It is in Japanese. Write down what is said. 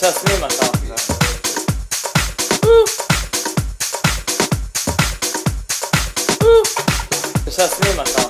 下次密码上。下次密码上。